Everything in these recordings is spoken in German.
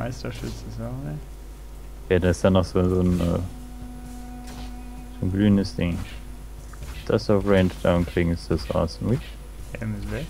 Meisterschütze ist auch weg. Ja, da ist dann noch so, so ein, äh, so ein grünes Ding. Das auf Range Down kriegen ist das awesome. M ist weg.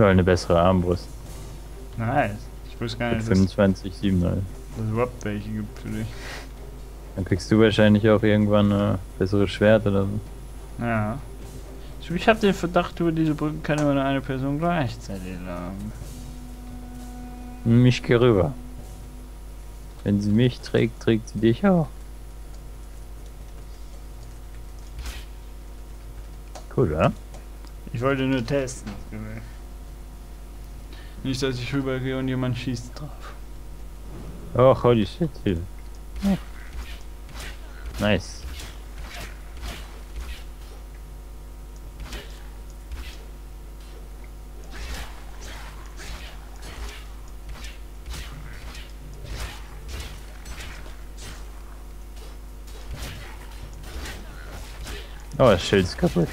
Ja, eine bessere Armbrust. Nice. Ich wusste gar nicht, dass, 25, 7 halt. dass es überhaupt welche gibt für dich. Dann kriegst du wahrscheinlich auch irgendwann ein besseres Schwert oder so. Ja. Ich, ich habe den Verdacht, über diese Brücke kann immer nur eine Person gleichzeitig laufen. Mich geh rüber. Wenn sie mich trägt, trägt sie dich auch. Cool, oder? Ich wollte nur testen. Nicht, dass ich rübergehe und jemand schießt drauf. Oh, holy shit, dude. Nice. Oh, das Schild ist kaputt.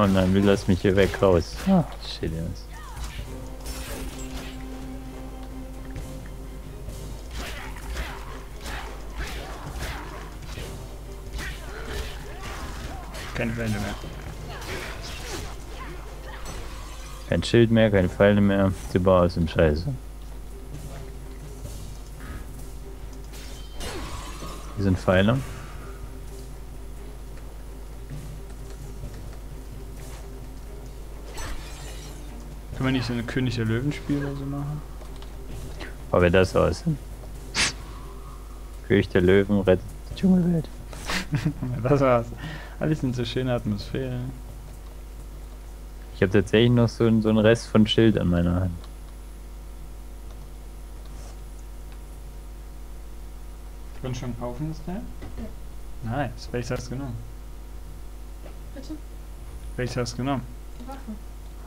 Oh nein, will lass mich hier weg raus. Ah, shit, yes. Keine Wände mehr. Kein Schild mehr, keine Pfeile mehr. Die Bauer sind scheiße. Hier sind Pfeile. Wir nicht so eine König der Löwen-Spiel oder so machen? Aber wer das aus? König der Löwen rettet die Dschungelwelt. das war's. Alles in so schöner Atmosphäre. Ich habe tatsächlich noch so, einen- so einen Rest von Schild an meiner Hand. Können schon kaufen das Teil? Nice. Welches hast du genommen? Bitte? Welches hast du genommen? Die Waffe.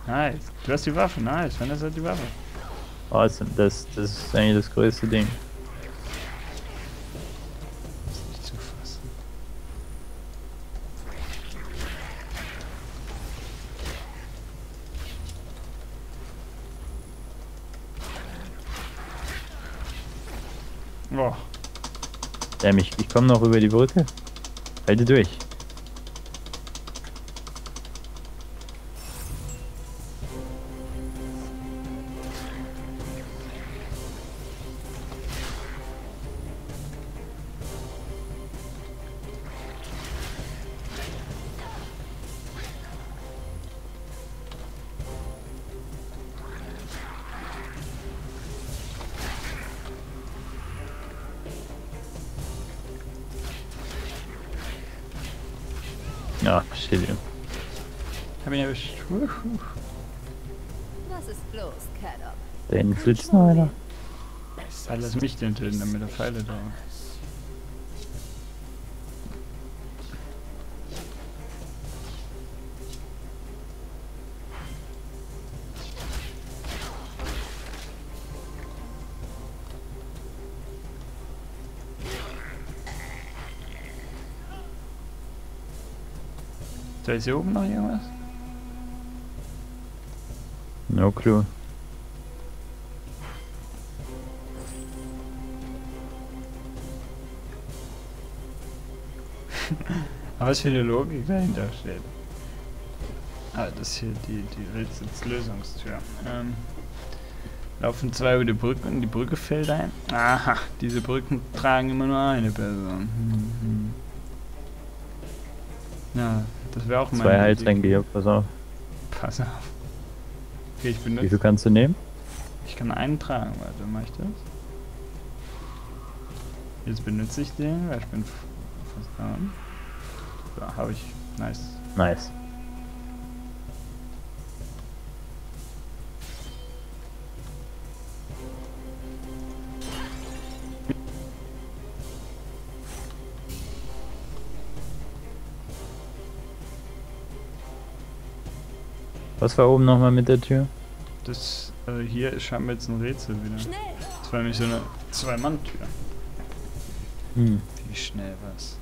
Nice. Du hast die Waffe. Nice. Wenn das hat die Waffe. Awesome, das, das ist eigentlich das größte Ding. Das ist nicht zu fassen. Boah. Damn, ich, ich komme noch über die Brücke. Halte durch. Noch einer. Ah, lass mich den töten, damit er Pfeile da. Da ist hier oben noch irgendwas? No clue. Was für eine Logik dahinter steht. Ah, das ist hier die, die Rätselslösungstür. Ähm, laufen zwei über die Brücke und die Brücke fällt ein. Aha, diese Brücken tragen immer nur eine Person. Hm, hm. Ja, das wäre auch Zwei meine Heiltränke hier, pass auf. Pass auf. Okay, ich Wie benutze. viel kannst du nehmen? Ich kann einen tragen, warte, mach ich das? Jetzt benutze ich den, weil ich bin fast down. Da habe ich. Nice. Nice. Was war oben nochmal mit der Tür? Das äh, hier scheint mir jetzt ein Rätsel wieder. Schnell! Das war nämlich so eine Zwei-Mann-Tür. Hm. Wie schnell was?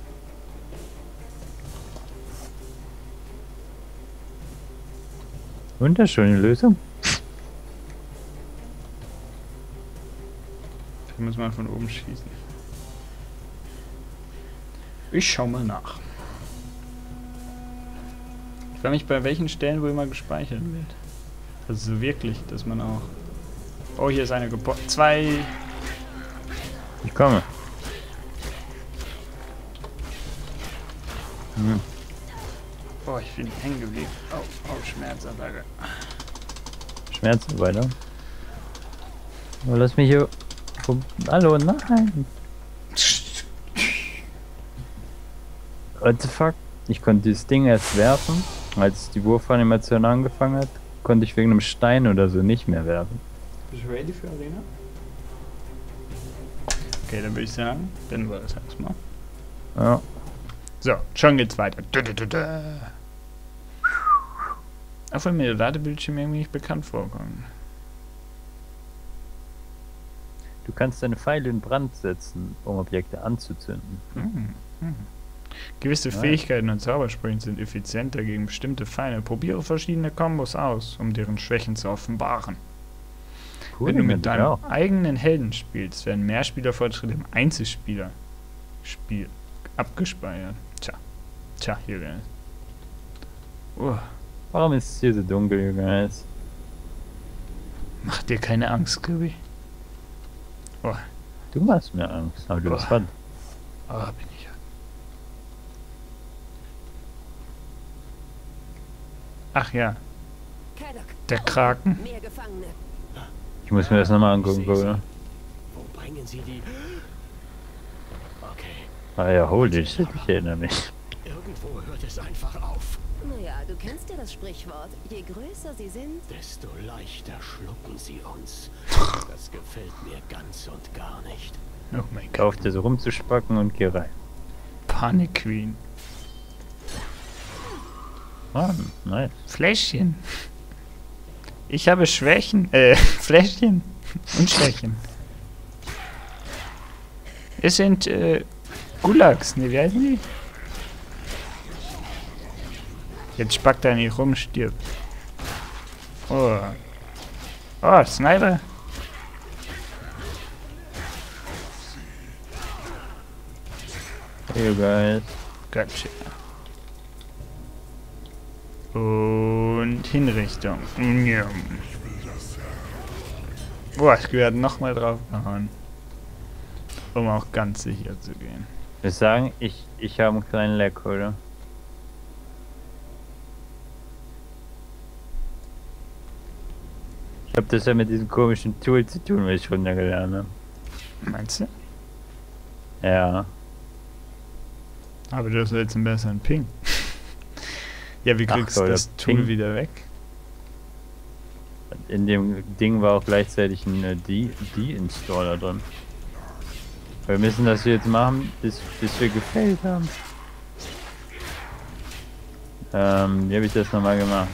Eine Lösung? Da muss man von oben schießen. Ich schau mal nach. Ich frage mich, bei welchen Stellen wo immer gespeichert wird. Also wirklich, dass man auch... Oh, hier ist eine Gebäude. Zwei... Ich komme. Hm. Oh, ich bin hängen geblieben. Oh, oh, Schmerzattacke. Schmerzarbeiter. Oh, lass mich hier. Hallo, nein. What the fuck? Ich konnte dieses Ding erst werfen. Als die Wurfanimation angefangen hat, konnte ich wegen einem Stein oder so nicht mehr werfen. Bist du ready für Arena? Okay, dann würde ich sagen, dann war das erstmal. Ja. So, schon geht's weiter. Dö, dö, dö. Obwohl mir der Ladebildschirm irgendwie nicht bekannt vorkommt. Du kannst deine Pfeile in Brand setzen, um Objekte anzuzünden. Hm, hm. Gewisse Ja. Fähigkeiten und Zaubersprüche sind effizienter gegen bestimmte Feinde. Probiere verschiedene Kombos aus, um deren Schwächen zu offenbaren. Wenn du mit deinem auch. eigenen Helden spielst, werden mehr Spielerfortschritte im Einzelspieler Spiel abgespeichert. Tja, tja, hier wäre es. Oh, Warum ist es hier so dunkel, Guys? mach dir keine Angst, Kirby. Du machst mir Angst, aber du Boah. bist fun. Oh, bin ich. Ach ja, der Kraken. Ich muss mir das nochmal angucken, oder? Wo bringen Sie die? Okay, Ah ja, holy shit, ich erinnere mich. irgendwo hört es einfach auf. Naja, du kennst ja das Sprichwort. Je größer sie sind, Desto leichter schlucken sie uns. Das gefällt mir ganz und gar nicht. Oh mein Gott. Kauf dir so rumzuspacken und geh rein. Panic Queen. Ah, nice. Fläschchen. Ich habe Schwächen. Äh, Fläschchen. Und Schwächen. Es sind, äh, Gulags. Ne, wie heißen die? Jetzt spackt er nicht rum, stirbt. Oh. Oh, Sniper. Hey, you guys. Gotcha. Und Hinrichtung. Njam. Boah, ich werde nochmal drauf gehauen. Um auch ganz sicher zu gehen. Ich sagen, ich, ich habe einen kleinen Leck, oder? Ich habe das ja mit diesem komischen Tool zu tun, was ich runtergeladen habe. Meinst du? Ja. Aber du hast jetzt einen besseren Ping. ja, wie kriegst du das Tool Ping. wieder weg? In dem Ding war auch gleichzeitig ein äh, De- De-Installer drin. Wir müssen das jetzt machen, bis, bis wir gefällt haben. Ähm, wie habe ich das nochmal gemacht?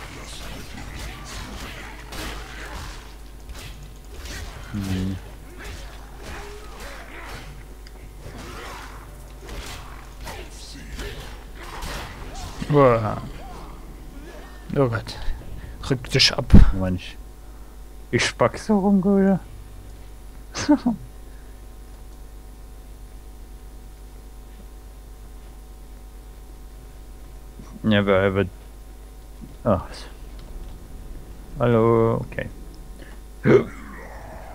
Hm. Boah. Oh Gott. Rück dich ab. Mann, ich, spack so rum, oder? ja, aber, aber. Ach. Hallo, okay.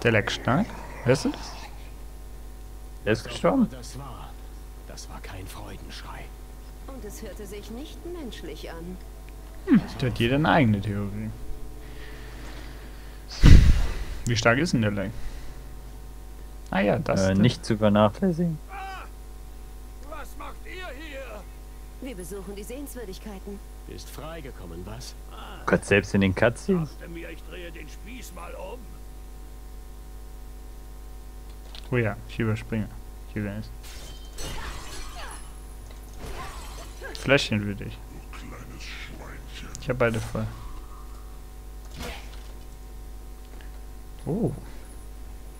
Der leckt stark. Hörst du das? Er ist gestorben. Das war. Das war kein Freudenschrei. und es hörte sich nicht menschlich an. Da hat jeder eine eigene Theorie. Wie stark ist denn der Leck? Ah ja, das. Äh, nicht zu vernachlässigen. Was macht ihr hier? Wir besuchen die Sehenswürdigkeiten. Bist freigekommen, was? Gott, selbst in den Cutscenes. Ich drehe den Spieß mal um. Oh ja, ich überspringe. Hier wäre es. Fläschchen will ich. Ich habe beide voll. Oh.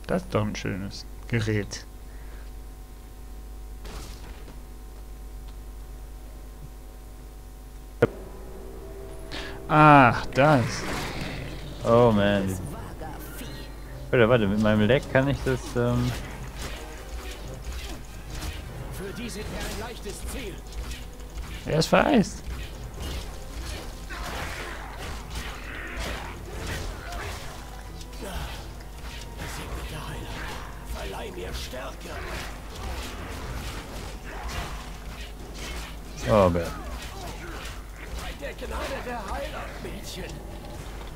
Das ist doch ein schönes Gerät. Ach, das. Oh man, Warte, warte, mit meinem Leck kann ich das, ähm... Für die sind wir ein leichtes Ziel. Er ist vereist. Oh Gott. Bei der Gnade der Heiler, Mädchen.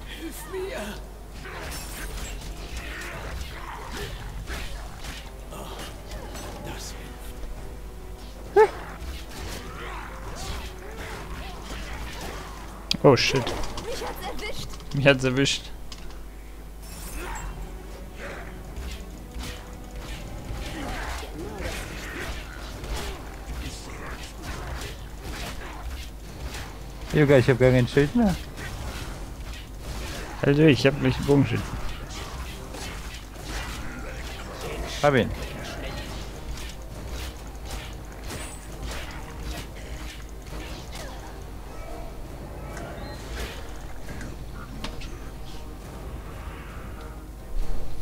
Hilf mir. Oh shit. Mich hat's erwischt. Mich hat's erwischt. Junge, ich hab gar kein Schild mehr. Also ich hab mich Bogenschützen. Hab ihn.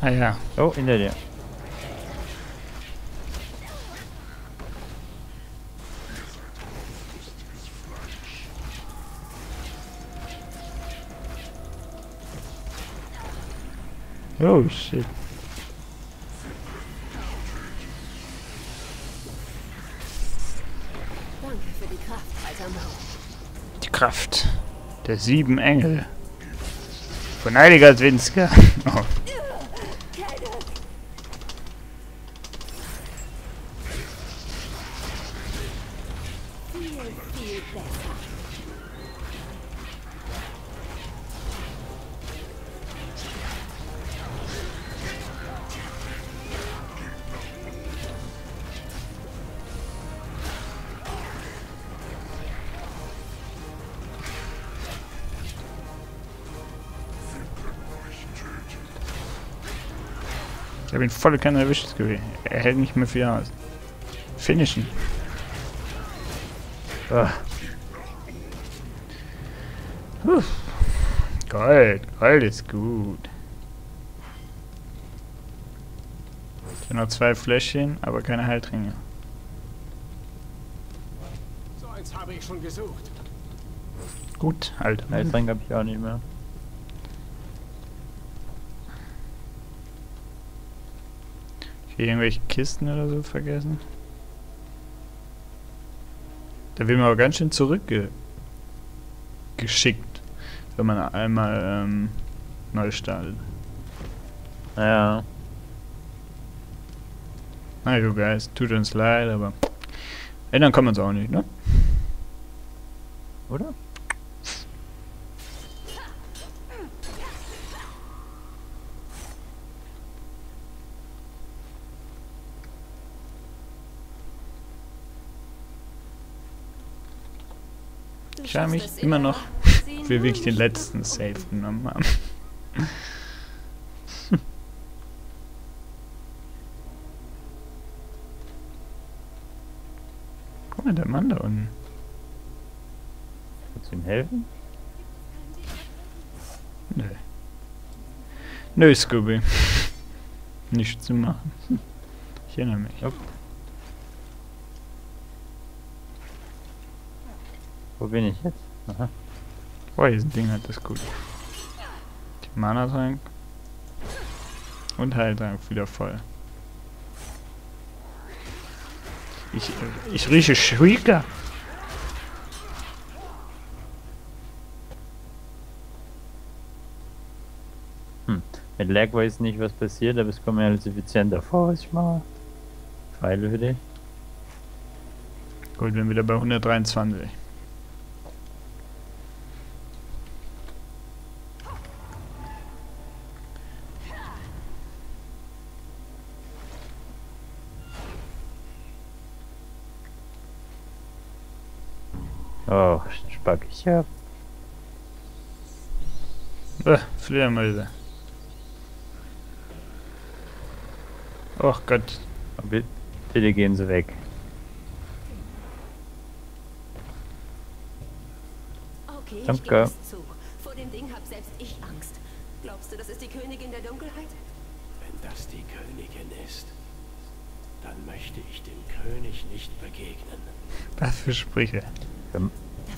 Ah ja. Oh, hinter dir. Oh shit. Danke für die Kraft, alter Mann. Die Kraft der sieben Engel. Von Heiliger Zwinska. Oh. Ich habe ihn voll keiner erwischt. das. Er hält nicht mehr viel aus. Finishen. Ah. Gold. Gold ist gut. Ich habe noch zwei Fläschchen, aber keine Heiltränke. So eins habe ich schon gesucht. Gut, Alter. Mann. Heiltrank hab ich auch nicht mehr. Will irgendwelche Kisten oder so vergessen. Da wird man aber ganz schön zurückgeschickt, wenn man einmal ähm, neu startet. Naja. Na jo, guys, tut uns leid, aber ändern kann man es auch nicht, ne? Oder? Ich schaffst mich immer noch, wir wirklich den letzten Save genommen haben. Guck mal, der Mann da unten. Kannst du ihm helfen? Nö. Nö, Scooby. Nichts zu machen. Ich erinnere mich. Jupp. Wo bin ich jetzt? Aha. Boah, dieses Ding hat das gut. Die Mana-Trank. Und Heiltrank wieder voll. Ich, ich rieche Schwieger. Mit Lag weiß nicht, was passiert, aber es kommt mir alles effizienter vor, was ich mache. Pfeile für dich. Gut, wir sind wieder bei 123. Oh, spack ich ab. Äh, Fledermäuse. Oh Gott. Bi- Bitte gehen Sie weg. Okay, ich Danke. gebe es zu. Vor dem Ding hab selbst ich Angst. Glaubst du, das ist die Königin der Dunkelheit? Wenn das die Königin ist, dann möchte ich dem König nicht begegnen. Was für Sprüche.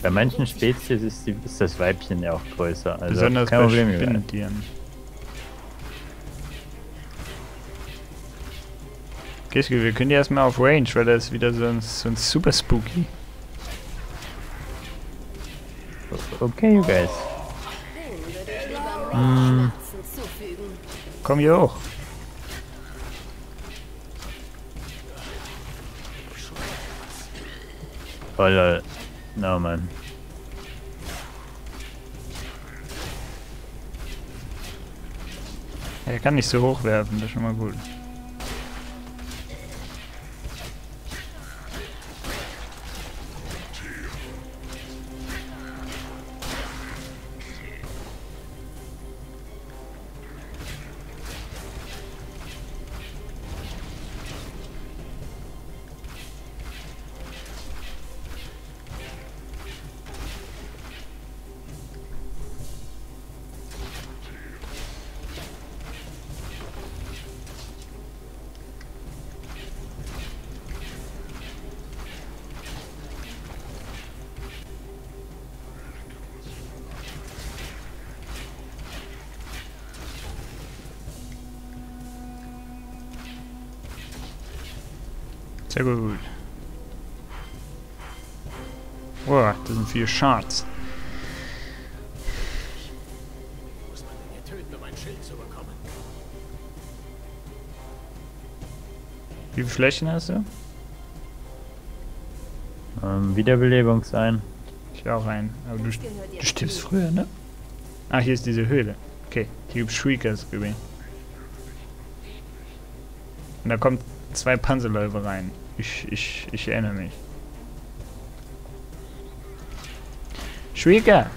Bei manchen Spezies ist, die, ist das Weibchen ja auch größer. Also Besonders kein bei Problem. Spinnentieren. Kiske, wir können die erstmal auf Range, weil das ist wieder so ein, so ein super spooky. Okay, you guys. Zufügen. Komm hier hoch. Oh lol. No, Mann. Er kann nicht so hoch werfen, das ist schon mal gut. Sehr gut. Boah, das sind vier Shards. Muss man den hier töten, um ein Schild zu bekommen? Wie viele Flächen hast du? Ähm, Wiederbelebungsein. Ich auch ein. Aber du, du stirbst früher, ne? Ah, hier ist diese Höhle. Okay, hier gibt's Shriekers übrigens. Und da kommt zwei Panzerläufe rein. Ich, ich, ich erinnere mich. Shrieker!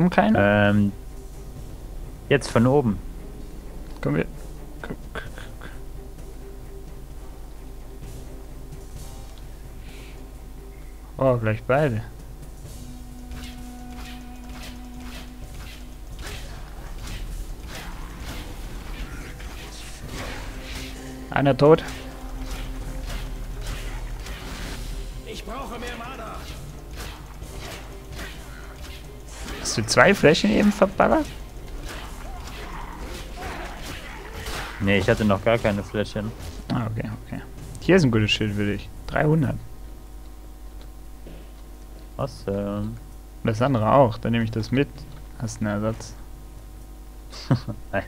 Kommt keiner? Ähm, jetzt von oben. Komm wir. Oh, gleich beide. Einer tot. Du zwei Flächen eben verballert? Ne, ich hatte noch gar keine Fläschchen. Ah, okay, okay. Hier ist ein gutes Schild für dich. 300. Was? Und das andere auch. Dann nehme ich das mit. Hast einen Ersatz. nice.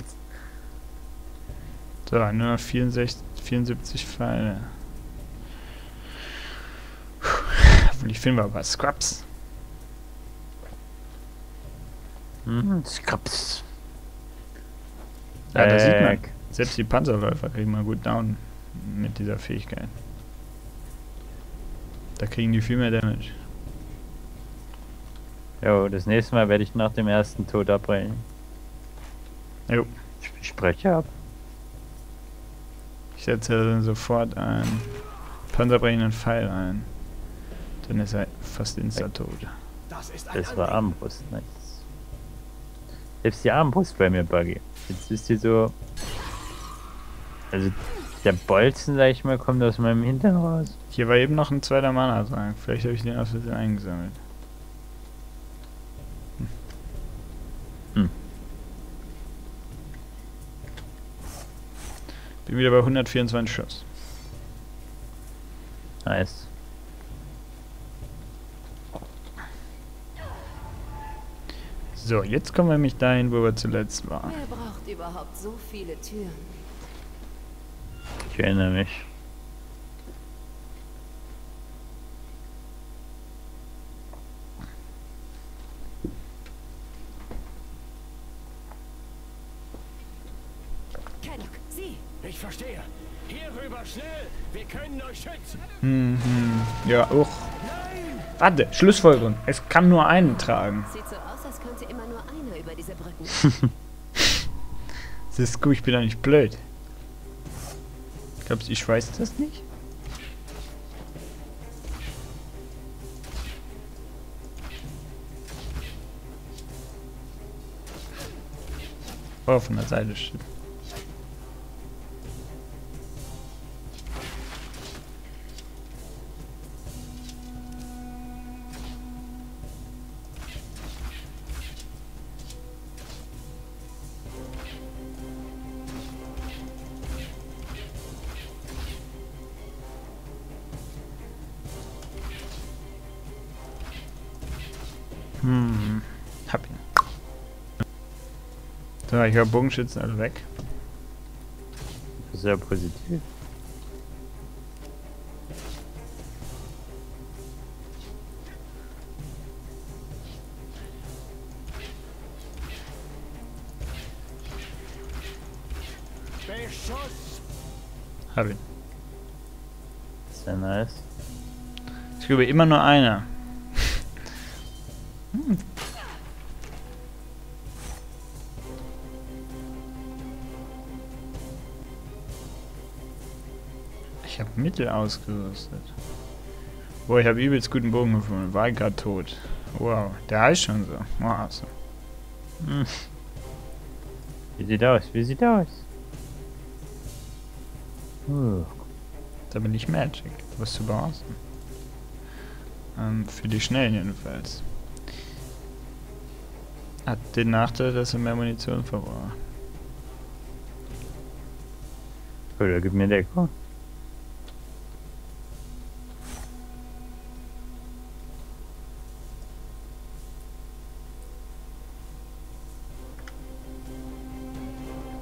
So, nur noch 64, 74 Pfeile. Hoffentlich finden wir aber Scrubs. Mhm, Scraps. Ja, da sieht man. Äh, Selbst die Panzerläufer kriegen mal gut down mit dieser Fähigkeit. Da kriegen die viel mehr Damage. Jo, das nächste Mal werde ich nach dem ersten Tod abbrechen. Jo. Ich spreche ab. Ich setze dann sofort einen panzerbrechenden Pfeil ein. Dann ist er fast insta-tot. Das ist ein Das war. Armbrust, nice. Selbst die Armbrust bei mir buggy. Jetzt ist die so. Also der Bolzen, sag ich mal, kommt aus meinem Hintern raus. Hier war eben noch ein zweiter Mana-Trank. Vielleicht habe ich den aus Versehen eingesammelt. Hm. Hm. Bin wieder bei 124 Schuss. Nice. So, jetzt kommen wir nämlich dahin, wo wir zuletzt waren. Wer braucht überhaupt so viele Türen? Ich erinnere mich. Kennock, Sie! Ich verstehe. Hier rüber, schnell! Wir können euch schützen! Mhm. Ja, auch. Warte, Schlussfolgerung. Es kann nur einen tragen. Sieht so aus, als könnte immer nur einer über diese Brücken. Das ist gut, ich bin doch nicht blöd. Glaubst du, ich weiß das nicht? Oh, von der Seite steht. Hm, hab ihn. So, ich höre Bogenschützen alle weg. Sehr positiv. Hab ihn. Sehr nice. Ich glaube immer nur einer. Hm. Ich habe Mittel ausgerüstet. Boah, ich habe übelst guten Bogen gefunden. War gerade tot. Wow, der heißt schon so. Wow, so. Hm. Wie sieht aus? Wie sieht aus? Uh, Da bin ich Magic. Was zu behaupten. Ähm, für die Schnellen jedenfalls. Hat den Nachteil, dass er mehr Munition verbraucht. oder gib mir Deckung.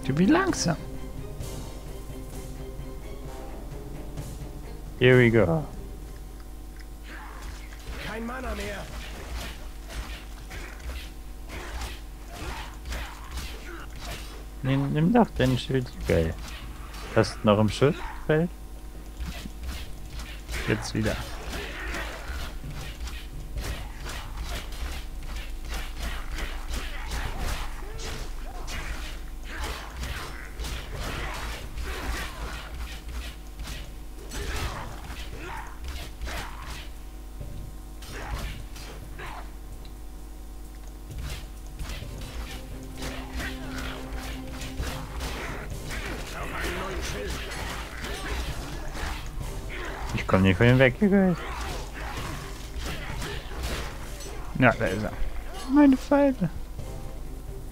Du wie langsam. Here we go. Kein Mana mehr! Nimm, nimm doch dein Schild. Geil. Hast du noch im Schussfeld? Jetzt wieder. Ich komme nicht von ihm weg, Geil. Ja, da ist er. Meine Pfeile.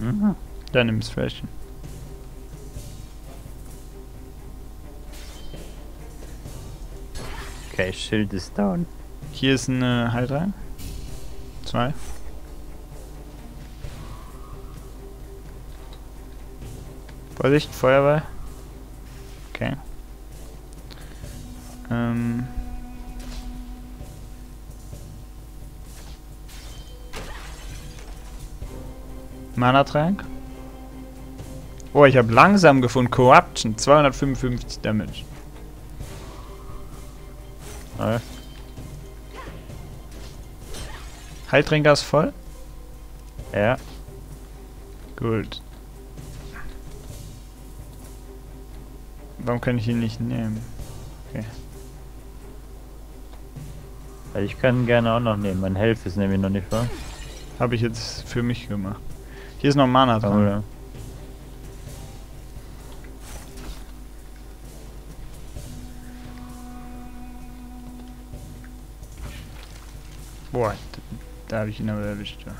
Mhm. Dann nimm's Freshen. Okay, Schild ist down. Hier ist ein äh, Halt rein. Zwei. Vorsicht, Feuerball. Mana-Trank. Oh, ich habe langsam gefunden. Corruption. 255 Damage. Ah, Heiltränker ist voll? Ja, Gut. Warum kann ich ihn nicht nehmen? also ich kann ihn gerne auch noch nehmen. Mein Health ist nämlich noch nicht wahr. Habe ich jetzt für mich gemacht. Hier ist noch Mana dran. Oder? Boah, da, da habe ich ihn aber erwischt. Ja.